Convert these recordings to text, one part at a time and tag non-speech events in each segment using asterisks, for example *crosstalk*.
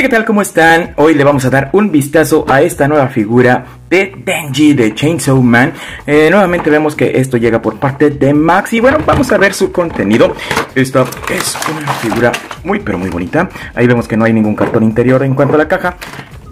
Gente, ¿qué tal? ¿Cómo están? Hoy le vamos a dar un vistazo a esta nueva figura de Denji de Chainsaw Man. Eh, nuevamente vemos que esto llega por parte de Max y bueno, vamos a ver su contenido. Esta es una figura muy pero muy bonita. Ahí vemos que no hay ningún cartón interior en cuanto a la caja.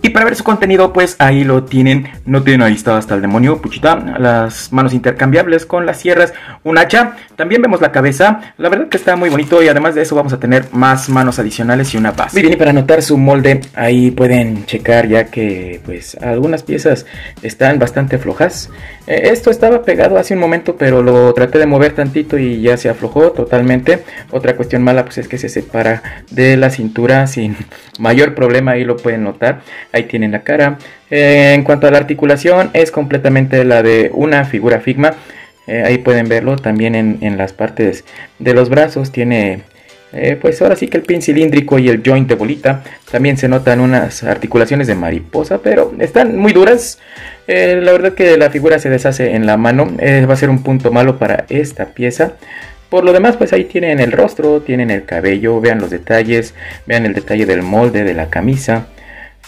Y para ver su contenido, pues ahí lo tienen. No tienen ahí está hasta el demonio, puchita. Las manos intercambiables con las sierras, un hacha. También vemos la cabeza. La verdad que está muy bonito y además de eso vamos a tener más manos adicionales y una base. Muy bien, y para anotar su molde, ahí pueden checar ya que pues algunas piezas están bastante flojas. Eh, esto estaba pegado hace un momento, pero lo traté de mover tantito y ya se aflojó totalmente. Otra cuestión mala pues es que se separa de la cintura sin *laughs* mayor problema, ahí lo pueden notar ahí tienen la cara. Eh, en cuanto a la articulación, es completamente la de una figura Figma. Eh, ahí pueden verlo también en, las partes de los brazos. Tiene, eh, pues ahora sí que el pin cilíndrico y el joint de bolita. También se notan unas articulaciones de mariposa, pero están muy duras. la verdad que la figura se deshace en la mano. va a ser un punto malo para esta pieza. Por lo demás, pues ahí tienen el rostro, tienen el cabello, vean los detalles, vean el detalle del molde de la camisa.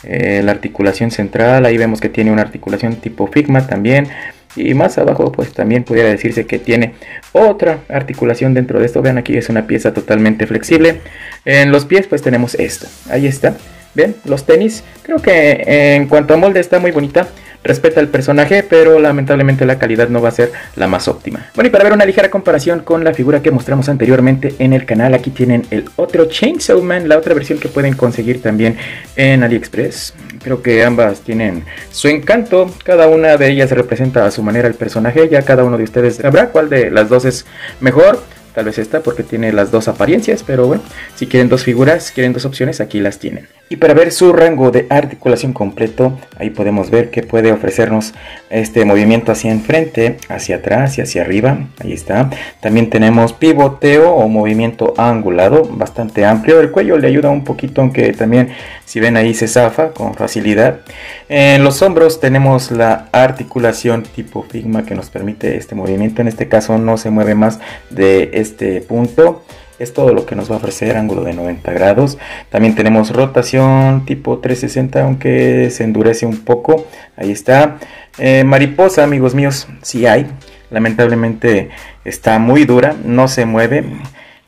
Eh, la articulación central, ahí vemos que tiene una articulación tipo Figma también. Y más abajo pues también pudiera decirse que tiene otra articulación dentro de esto. Vean aquí es una pieza totalmente flexible. En los pies pues tenemos esto. Ahí está. Ven, los tenis. Creo que en cuanto a molde está muy bonita respeta el personaje, pero lamentablemente la calidad no va a ser la más óptima. Bueno, y para ver una ligera comparación con la figura que mostramos anteriormente en el canal, aquí tienen el otro Chainsaw Man, la otra versión que pueden conseguir también en AliExpress. Creo que ambas tienen su encanto, cada una de ellas representa a su manera el personaje, ya cada uno de ustedes sabrá cuál de las dos es mejor. Tal vez esta porque tiene las dos apariencias, pero bueno, si quieren dos figuras, quieren dos opciones, aquí las tienen. Y para ver su rango de articulación completo, ahí podemos ver que puede ofrecernos este movimiento hacia enfrente, hacia atrás y hacia arriba. Ahí está. También tenemos pivoteo o movimiento angulado, bastante amplio. El cuello le ayuda un poquito, aunque también si ven ahí se zafa con facilidad. En los hombros tenemos la articulación tipo Figma que nos permite este movimiento. En este caso no se mueve más de este punto. Es todo lo que nos va a ofrecer ángulo de 90 grados. También tenemos rotación tipo 360 aunque se endurece un poco. Ahí está. Eh, mariposa amigos míos si hay. Lamentablemente está muy dura no se mueve.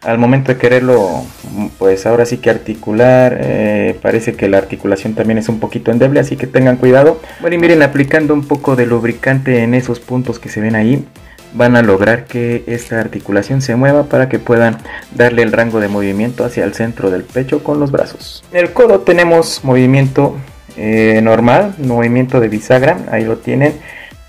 Al momento de quererlo pues ahora sí que articular eh, parece que la articulación también es un poquito endeble así que tengan cuidado. Bueno y miren aplicando un poco de lubricante en esos puntos que se ven ahí van a lograr que esta articulación se mueva para que puedan darle el rango de movimiento hacia el centro del pecho con los brazos. En el codo tenemos movimiento eh, normal, movimiento de bisagra, ahí lo tienen.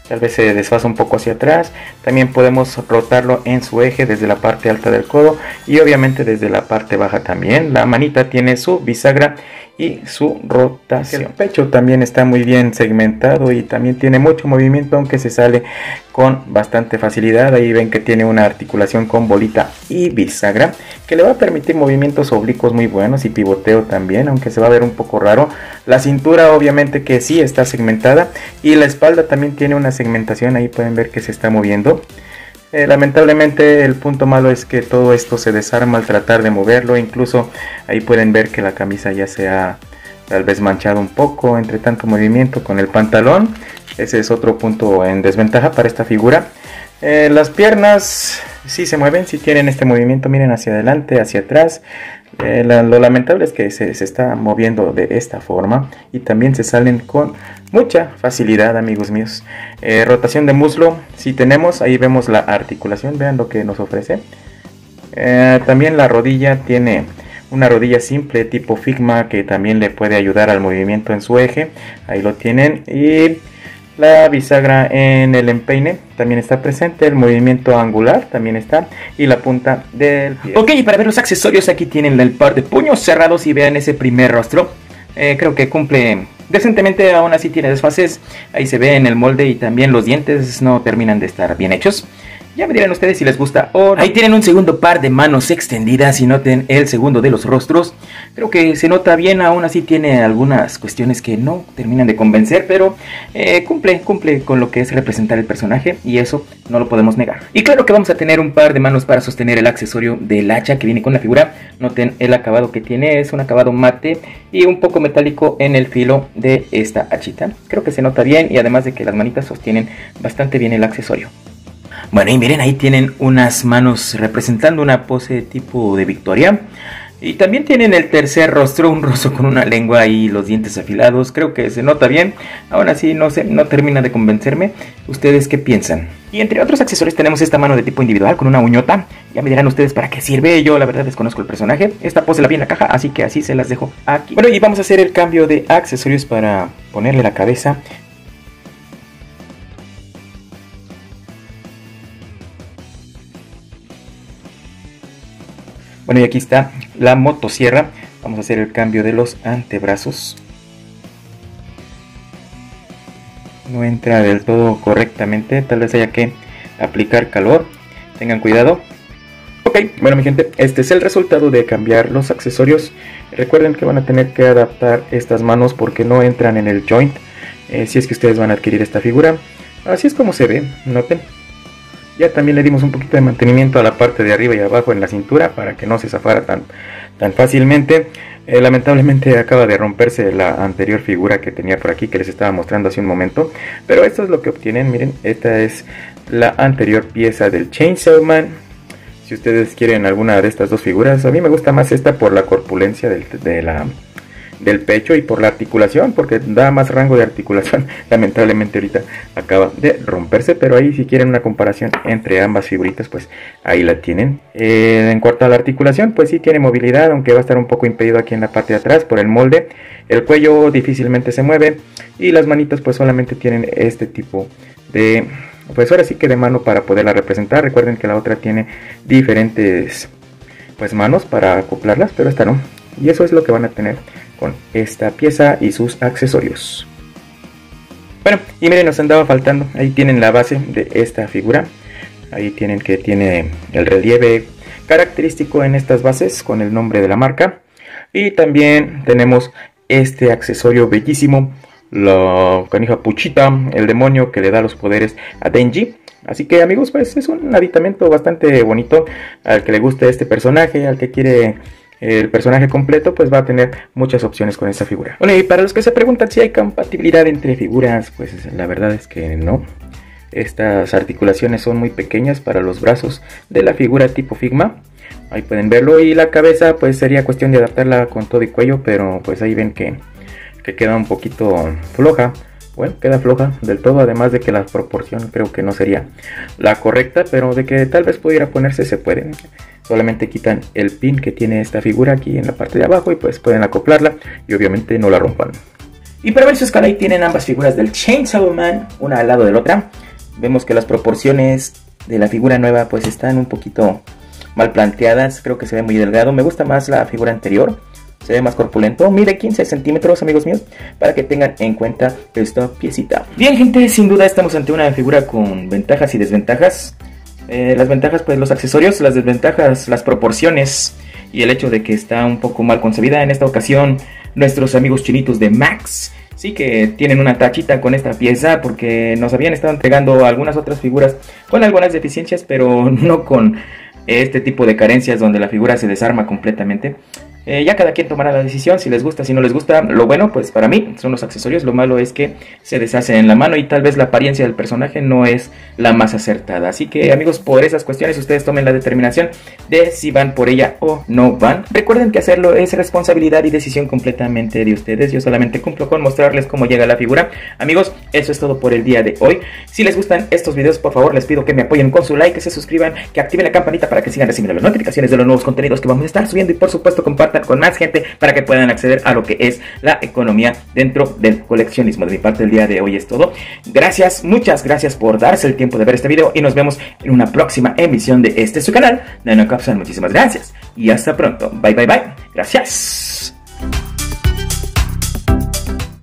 Tal vez se desfasa un poco hacia atrás. También podemos rotarlo en su eje desde la parte alta del codo y obviamente desde la parte baja también. La manita tiene su bisagra y su rotación. El pecho también está muy bien segmentado y también tiene mucho movimiento aunque se sale con bastante facilidad. Ahí ven que tiene una articulación con bolita y bisagra que le va a permitir movimientos oblicuos muy buenos y pivoteo también, aunque se va a ver un poco raro. La cintura obviamente que sí está segmentada y la espalda también tiene una segmentación, ahí pueden ver que se está moviendo. Eh, lamentablemente el punto malo es que todo esto se desarma al tratar de moverlo, incluso ahí pueden ver que la camisa ya se ha tal vez manchado un poco entre tanto movimiento con el pantalón. Ese es otro punto en desventaja para esta figura. Eh, las piernas sí se mueven, si tienen este movimiento, miren hacia adelante, hacia atrás. Eh, lo lamentable es que se, está moviendo de esta forma y también se salen con mucha facilidad amigos míos. Eh, rotación de muslo, si tenemos, ahí vemos la articulación, vean lo que nos ofrece. También la rodilla tiene una rodilla simple tipo Figma que también le puede ayudar al movimiento en su eje, ahí lo tienen. Y la bisagra en el empeine también está presente, el movimiento angular también está y la punta del. Ok, y para ver los accesorios aquí tienen el par de puños cerrados y vean ese primer rostro. Eh, creo que cumple decentemente, aún así tiene desfases. Ahí se ve en el molde y también los dientes no terminan de estar bien hechos. Ya me dirán ustedes si les gusta o no. Ahí tienen un segundo par de manos extendidas y noten el segundo de los rostros. Creo que se nota bien, aún así tiene algunas cuestiones que no terminan de convencer, pero eh, cumple, cumple con lo que es representar el personaje y eso no lo podemos negar. Y claro que vamos a tener un par de manos para sostener el accesorio del hacha que viene con la figura. Noten el acabado que tiene, es un acabado mate y un poco metálico en el filo de esta hachita. Creo que se nota bien y además de que las manitas sostienen bastante bien el accesorio. Bueno, y miren, ahí tienen unas manos representando una pose tipo de Victoria. Y también tienen el tercer rostro, un rostro con una lengua y los dientes afilados. Creo que se nota bien. Aún así no, se, no termina de convencerme. ¿Ustedes qué piensan? Y entre otros accesorios tenemos esta mano de tipo individual con una uñota. Ya me dirán ustedes para qué sirve. Yo la verdad desconozco el personaje. Esta pose la vi en la caja, así que así se las dejo aquí. Bueno, y vamos a hacer el cambio de accesorios para ponerle la cabeza Bueno, y aquí está la motosierra. Vamos a hacer el cambio de los antebrazos. No entra del todo correctamente, tal vez haya que aplicar calor. Tengan cuidado. Ok, bueno mi gente, este es el resultado de cambiar los accesorios. Recuerden que van a tener que adaptar estas manos porque no entran en el joint. Eh, si es que ustedes van a adquirir esta figura. Así es como se ve, noten. Ya también le dimos un poquito de mantenimiento a la parte de arriba y abajo en la cintura para que no se zafara tan, tan fácilmente. Eh, lamentablemente acaba de romperse la anterior figura que tenía por aquí que les estaba mostrando hace un momento. Pero esto es lo que obtienen, miren, esta es la anterior pieza del Chainsaw Man. Si ustedes quieren alguna de estas dos figuras, a mí me gusta más esta por la corpulencia de la del pecho y por la articulación, porque da más rango de articulación. *laughs* Lamentablemente ahorita acaba de romperse, pero ahí si quieren una comparación entre ambas figuritas, pues ahí la tienen. Eh, en cuanto a la articulación, pues sí tiene movilidad, aunque va a estar un poco impedido aquí en la parte de atrás por el molde. El cuello difícilmente se mueve y las manitas pues solamente tienen este tipo de... Pues ahora sí que de mano para poderla representar. Recuerden que la otra tiene diferentes pues manos para acoplarlas, pero esta no. Y eso es lo que van a tener con esta pieza y sus accesorios. Bueno, y miren, nos andaba faltando. Ahí tienen la base de esta figura. Ahí tienen que tiene el relieve característico en estas bases con el nombre de la marca. Y también tenemos este accesorio bellísimo, la canija Puchita, el demonio que le da los poderes a Denji. Así que amigos, pues es un aditamento bastante bonito al que le guste este personaje, al que quiere el personaje completo, pues va a tener muchas opciones con esta figura. Bueno, y para los que se preguntan si hay compatibilidad entre figuras, pues la verdad es que no. Estas articulaciones son muy pequeñas para los brazos de la figura tipo Figma. Ahí pueden verlo. Y la cabeza, pues sería cuestión de adaptarla con todo y cuello, pero pues ahí ven que, que queda un poquito floja. Bueno, queda floja del todo, además de que la proporción creo que no sería la correcta, pero de que tal vez pudiera ponerse se puede solamente quitan el pin que tiene esta figura aquí en la parte de abajo y pues pueden acoplarla y obviamente no la rompan. Y para ver su escala ahí tienen ambas figuras del Chainsaw Man, una al lado de la otra. Vemos que las proporciones de la figura nueva pues están un poquito mal planteadas, creo que se ve muy delgado, me gusta más la figura anterior. Se ve más corpulento, mide 15 centímetros amigos míos, para que tengan en cuenta esta piecita. Bien gente, sin duda estamos ante una figura con ventajas y desventajas. Eh, las ventajas, pues los accesorios, las desventajas, las proporciones y el hecho de que está un poco mal concebida. En esta ocasión, nuestros amigos chinitos de Max sí que tienen una tachita con esta pieza porque nos habían estado entregando algunas otras figuras con algunas deficiencias, pero *laughs* no con este tipo de carencias donde la figura se desarma completamente. Eh, ya cada quien tomará la decisión, si les gusta, si no les gusta. Lo bueno, pues para mí, son los accesorios. Lo malo es que se deshacen en la mano y tal vez la apariencia del personaje no es la más acertada. Así que, amigos, por esas cuestiones, ustedes tomen la determinación de si van por ella o no van. Recuerden que hacerlo es responsabilidad y decisión completamente de ustedes. Yo solamente cumplo con mostrarles cómo llega la figura. Amigos, eso es todo por el día de hoy. Si les gustan estos videos, por favor, les pido que me apoyen con su like, que se suscriban, que activen la campanita para que sigan recibiendo las notificaciones de los nuevos contenidos que vamos a estar subiendo y, por supuesto, compartan con más gente para que puedan acceder a lo que es la economía dentro del coleccionismo. De mi parte el día de hoy es todo. Gracias, muchas gracias por darse el tiempo de ver este video y nos vemos en una próxima emisión de este su canal, Nano Capsule. Muchísimas gracias y hasta pronto. Bye, bye, bye. Gracias.